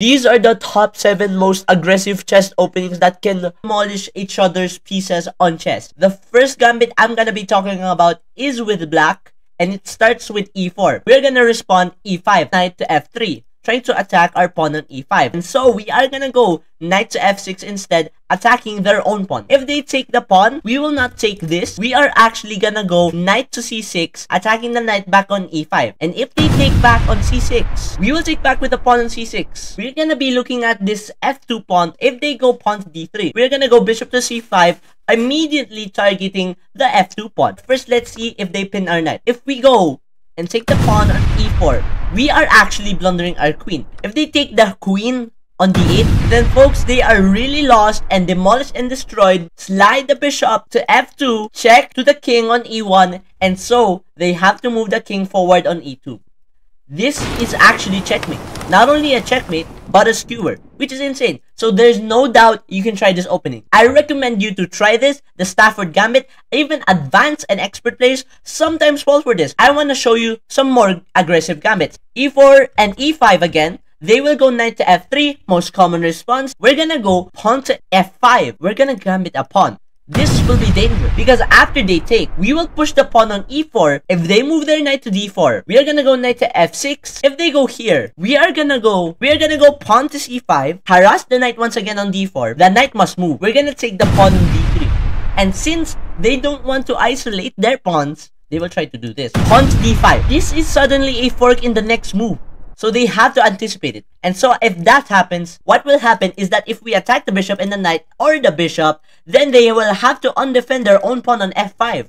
These are the top 7 most aggressive chess openings that can demolish each other's pieces on chess. The first gambit I'm gonna be talking about is with black and it starts with e4. We're gonna respond e5, knight to f3 trying to attack our pawn on e5. And so we are gonna go knight to f6 instead, attacking their own pawn. If they take the pawn, we will not take this. We are actually gonna go knight to c6, attacking the knight back on e5. And if they take back on c6, we will take back with the pawn on c6. We're gonna be looking at this f2 pawn. If they go pawn to d3, we're gonna go bishop to c5, immediately targeting the f2 pawn. First, let's see if they pin our knight. If we go and take the pawn on e4, we are actually blundering our queen. If they take the queen on d8, then folks, they are really lost and demolished and destroyed. Slide the bishop to f2, check to the king on e1, and so they have to move the king forward on e2. This is actually checkmate. Not only a checkmate, but a skewer, which is insane. So there's no doubt you can try this opening. I recommend you to try this, the Stafford Gambit. Even advanced and expert players sometimes fall for this. I want to show you some more aggressive gambits. e4 and e5 again. They will go knight to f3, most common response. We're gonna go pawn to f5. We're gonna gambit a pawn. This will be dangerous because after they take, we will push the pawn on e4. If they move their knight to d4, we are gonna go knight to f6. If they go here, we are gonna go, we are gonna go pawn to c5, harass the knight once again on d4. The knight must move. We're gonna take the pawn on d3. And since they don't want to isolate their pawns, they will try to do this. Pawn to d5. This is suddenly a fork in the next move. So they have to anticipate it. And so if that happens, what will happen is that if we attack the bishop and the knight or the bishop, then they will have to undefend their own pawn on f5.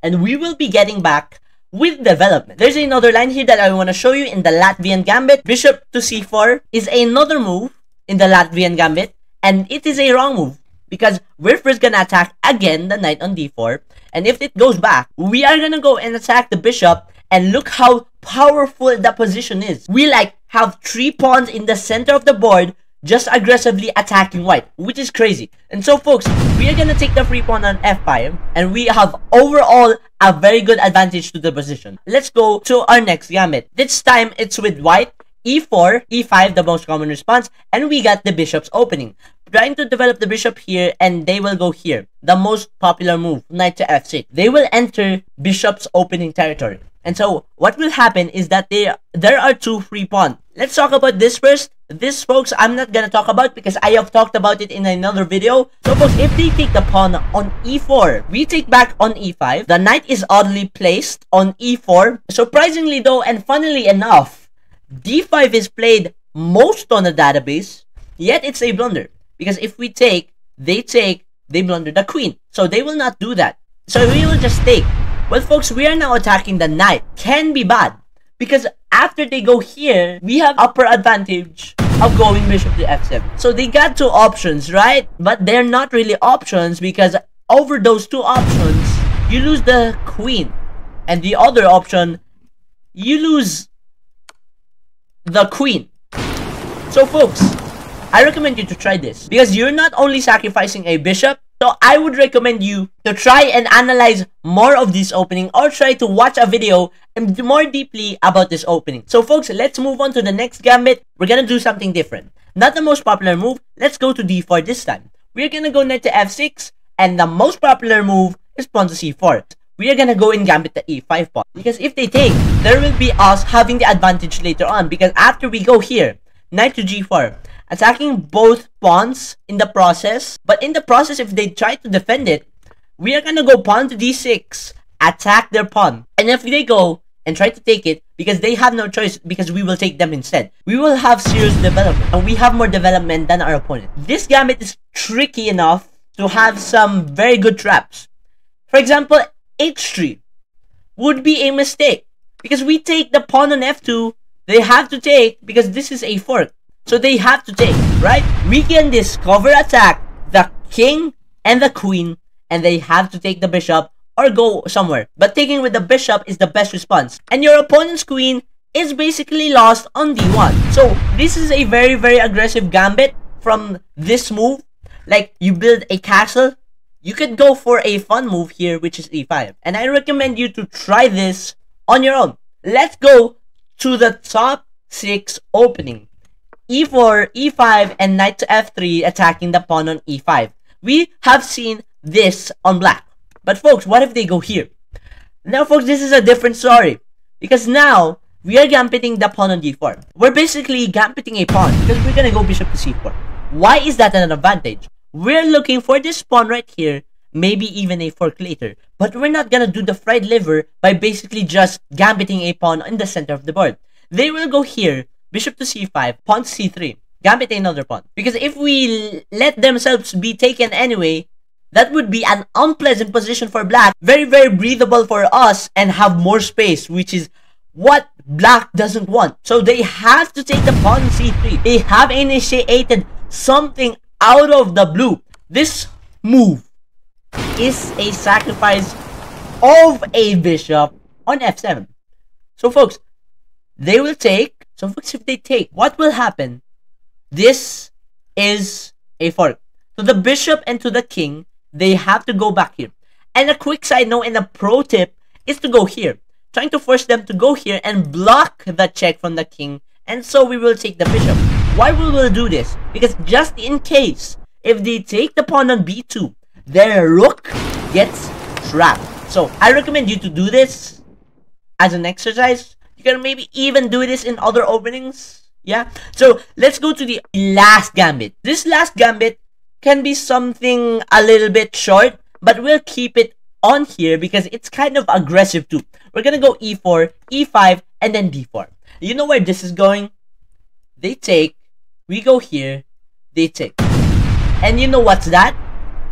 And we will be getting back with development. There's another line here that I want to show you in the Latvian gambit. Bishop to c4 is another move in the Latvian gambit. And it is a wrong move because we're first gonna attack again the knight on d4 and if it goes back we are gonna go and attack the bishop and look how powerful that position is. We like have three pawns in the center of the board just aggressively attacking white, which is crazy. And so folks, we are gonna take the free pawn on f5 and we have overall a very good advantage to the position. Let's go to our next gambit. This time it's with white, e4, e5 the most common response, and we got the bishop's opening. Trying to develop the bishop here and they will go here. The most popular move, knight to f6. They will enter bishop's opening territory. And so what will happen is that there there are two free pawns. Let's talk about this first. This folks I'm not gonna talk about because I have talked about it in another video. So folks if they take the pawn on e4, we take back on e5. The knight is oddly placed on e4. Surprisingly though and funnily enough, d5 is played most on the database, yet it's a blunder. Because if we take, they take, they blunder the queen. So they will not do that. So we will just take. Well, folks, we are now attacking the knight. Can be bad. Because after they go here, we have upper advantage of going bishop to f7. So they got two options, right? But they're not really options because over those two options, you lose the queen. And the other option, you lose the queen. So folks, I recommend you to try this because you're not only sacrificing a bishop, so I would recommend you to try and analyze more of this opening or try to watch a video and more deeply about this opening. So folks, let's move on to the next gambit. We're gonna do something different. Not the most popular move, let's go to d4 this time. We're gonna go knight to f6 and the most popular move is pawn to c4. We are gonna go in gambit the e5 pawn because if they take, there will be us having the advantage later on because after we go here, knight to g4, attacking both pawns in the process. But in the process, if they try to defend it, we are gonna go pawn to d6, attack their pawn. And if they go and try to take it, because they have no choice, because we will take them instead, we will have serious development. And we have more development than our opponent. This gambit is tricky enough to have some very good traps. For example, h3 would be a mistake. Because we take the pawn on f2, they have to take, because this is a fork. So they have to take, right? We can discover attack the king and the queen, and they have to take the bishop or go somewhere. But taking with the bishop is the best response. And your opponent's queen is basically lost on d1. So this is a very, very aggressive gambit from this move. Like you build a castle, you could go for a fun move here, which is e5. And I recommend you to try this on your own. Let's go to the top 6 opening e4, e5, and knight to f3 attacking the pawn on e5. We have seen this on black. But folks, what if they go here? Now folks, this is a different story. Because now, we are gambiting the pawn on d4. We're basically gambiting a pawn because we're gonna go bishop to c4. Why is that an advantage? We're looking for this pawn right here, maybe even a fork later. But we're not gonna do the fried liver by basically just gambiting a pawn in the center of the board. They will go here, bishop to c5, pawn c3, gambit another pawn. Because if we let themselves be taken anyway, that would be an unpleasant position for black. Very, very breathable for us and have more space, which is what black doesn't want. So they have to take the pawn c3. They have initiated something out of the blue. This move is a sacrifice of a bishop on f7. So folks, they will take. So folks, if they take, what will happen? This is a fork. To the bishop and to the king, they have to go back here. And a quick side note and a pro tip is to go here. Trying to force them to go here and block the check from the king. And so we will take the bishop. Why will we do this? Because just in case, if they take the pawn on b2, their rook gets trapped. So I recommend you to do this as an exercise you can maybe even do this in other openings. Yeah. So let's go to the last gambit. This last gambit can be something a little bit short, but we'll keep it on here because it's kind of aggressive too. We're gonna go e4, e5, and then d4. You know where this is going? They take, we go here, they take. And you know what's that?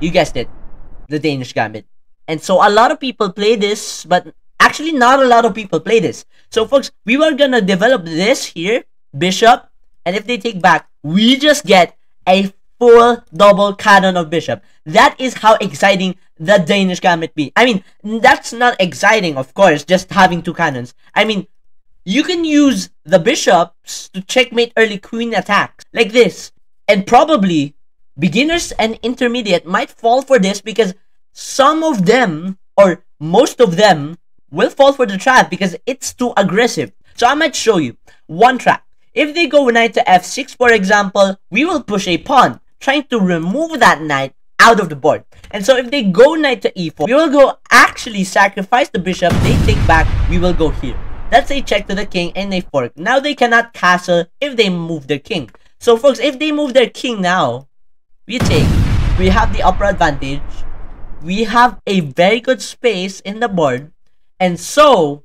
You guessed it. The Danish Gambit. And so a lot of people play this, but Actually, not a lot of people play this. So, folks, we were gonna develop this here, bishop, and if they take back, we just get a full double cannon of bishop. That is how exciting the Danish Gambit be. I mean, that's not exciting, of course, just having two cannons. I mean, you can use the bishops to checkmate early queen attacks, like this. And probably, beginners and intermediate might fall for this because some of them, or most of them, will fall for the trap because it's too aggressive. So I might show you one trap. If they go knight to f6 for example, we will push a pawn, trying to remove that knight out of the board. And so if they go knight to e4, we will go actually sacrifice the bishop, they take back, we will go here. That's a check to the king and a fork. Now they cannot castle if they move their king. So folks, if they move their king now, we take, we have the upper advantage, we have a very good space in the board, and so,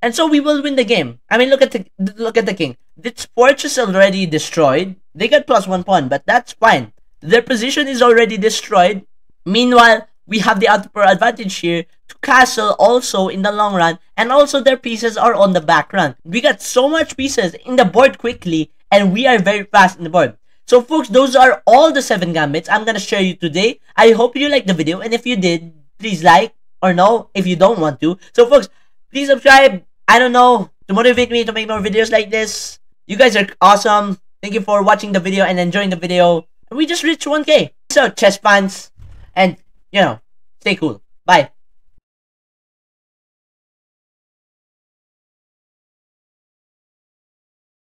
and so we will win the game. I mean, look at the look at the king. This fortress already destroyed. They got plus one pawn, but that's fine. Their position is already destroyed. Meanwhile, we have the upper advantage here to castle also in the long run, and also their pieces are on the back run. We got so much pieces in the board quickly, and we are very fast in the board. So folks, those are all the 7 gambits I'm gonna share you today. I hope you liked the video, and if you did, please like, or no if you don't want to. So folks, please subscribe. I don't know to motivate me to make more videos like this. You guys are awesome. Thank you for watching the video and enjoying the video. We just reached 1k. So chess fans and you know, stay cool. Bye.